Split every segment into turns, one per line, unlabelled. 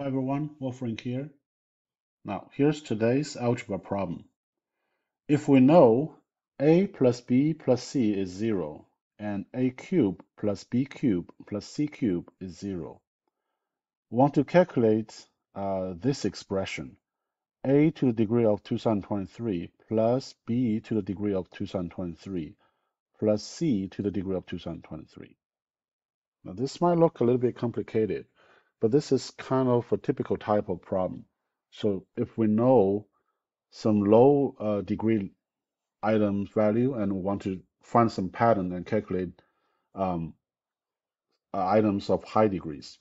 Hi everyone, Wolfram here. Now, here's today's algebra problem. If we know a plus b plus c is 0, and a cubed plus b cubed plus c cubed is 0, we want to calculate uh, this expression, a to the degree of 2023 plus b to the degree of 2023 plus c to the degree of 2023. Now, this might look a little bit complicated, but this is kind of a typical type of problem. So if we know some low uh, degree item value and we want to find some pattern and calculate um, uh, items of high degrees.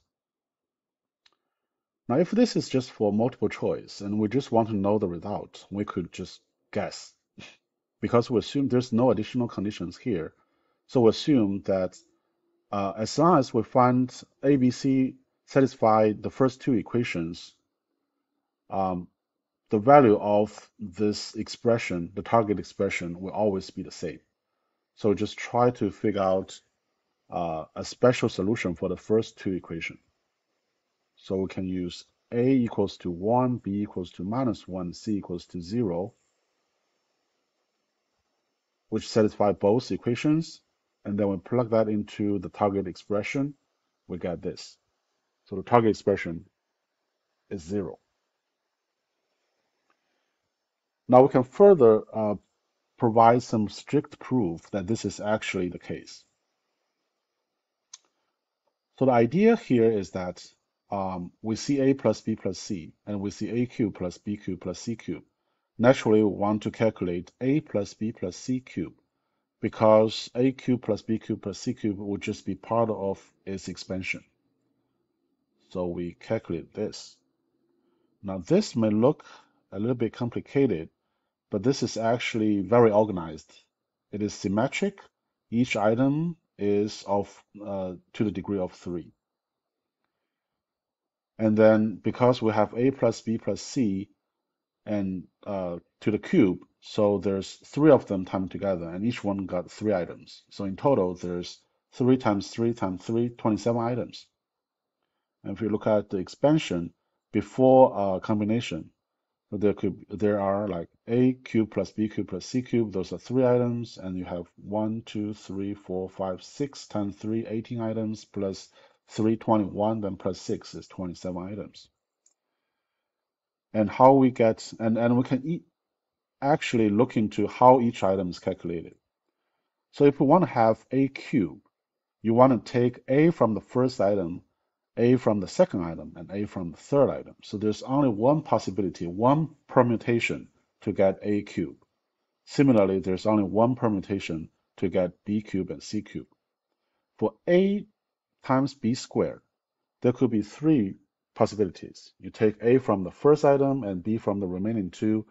Now, if this is just for multiple choice and we just want to know the result, we could just guess because we assume there's no additional conditions here. So we assume that uh, as long as we find ABC satisfy the first two equations, um, the value of this expression, the target expression, will always be the same. So just try to figure out uh, a special solution for the first two equations. So we can use a equals to 1, b equals to minus 1, c equals to 0, which satisfy both equations. And then we plug that into the target expression, we get this. So the target expression is zero. Now we can further uh, provide some strict proof that this is actually the case. So the idea here is that um, we see a plus b plus c, and we see a cube plus b cube plus c cube. Naturally, we want to calculate a plus b plus c cube because a cube plus b cube plus c cube would just be part of its expansion. So we calculate this. Now this may look a little bit complicated, but this is actually very organized. It is symmetric. Each item is of uh, to the degree of 3. And then because we have a plus b plus c and uh, to the cube, so there's three of them timed together, and each one got three items. So in total, there's 3 times 3 times 3, 27 items. And if you look at the expansion before uh, combination, there could there are like a cube plus b cube plus c cube. Those are three items, and you have one, two, three, four, five, six times 3, 18 items plus 3, 21, then plus 6 is 27 items. And how we get, and, and we can e actually look into how each item is calculated. So if you want to have a cube, you want to take a from the first item a from the second item and A from the third item. So there's only one possibility, one permutation to get A cube. Similarly, there's only one permutation to get B cube and C cube. For A times B squared, there could be three possibilities. You take A from the first item and B from the remaining two,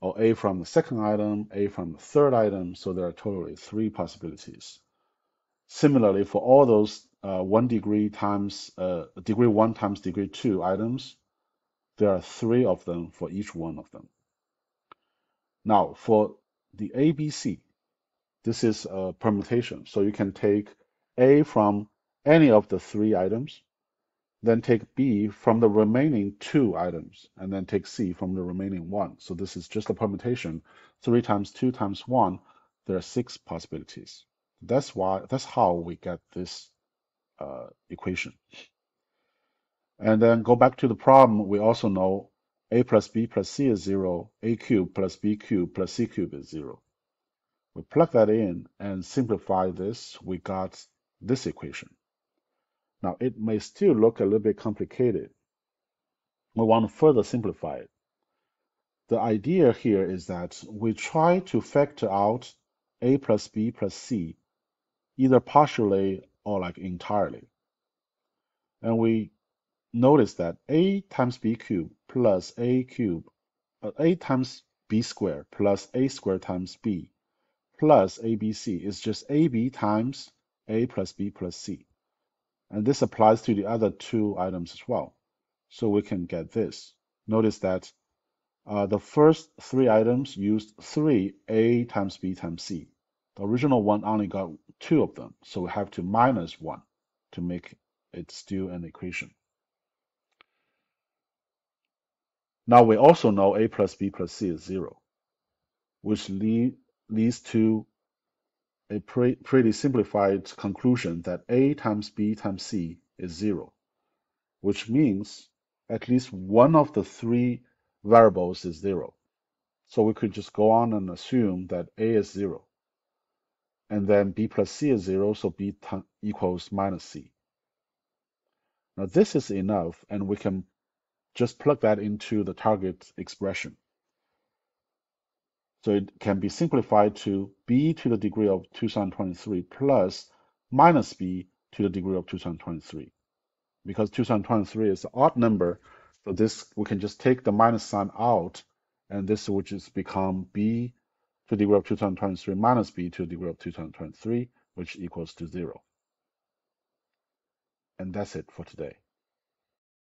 or A from the second item, A from the third item, so there are totally three possibilities. Similarly, for all those uh, one degree times uh, degree one times degree two items, there are three of them for each one of them. Now, for the ABC, this is a permutation. So you can take A from any of the three items, then take B from the remaining two items, and then take C from the remaining one. So this is just a permutation. Three times two times one, there are six possibilities. That's why, that's how we get this uh, equation. And then go back to the problem, we also know a plus b plus c is 0, a cubed plus b cubed plus c cubed is 0. We plug that in and simplify this, we got this equation. Now, it may still look a little bit complicated. We want to further simplify it. The idea here is that we try to factor out a plus b plus c either partially or like entirely. And we notice that a times b cubed plus a cube, uh, a times b squared plus a squared times b plus abc is just ab times a plus b plus c. And this applies to the other two items as well. So we can get this. Notice that uh, the first three items used 3a times b times c. The original one only got two of them, so we have to minus one to make it still an equation. Now we also know a plus b plus c is 0, which lead, leads to a pre pretty simplified conclusion that a times b times c is 0, which means at least one of the three variables is 0. So we could just go on and assume that a is 0. And then b plus c is 0, so b equals minus c. Now this is enough, and we can just plug that into the target expression. So it can be simplified to b to the degree of 2023 plus minus b to the degree of 2023. Because 2023 is an odd number, so this we can just take the minus sign out, and this would just become b to the degree of 2023 minus b to the degree of 2023, which equals to zero. And that's it for today.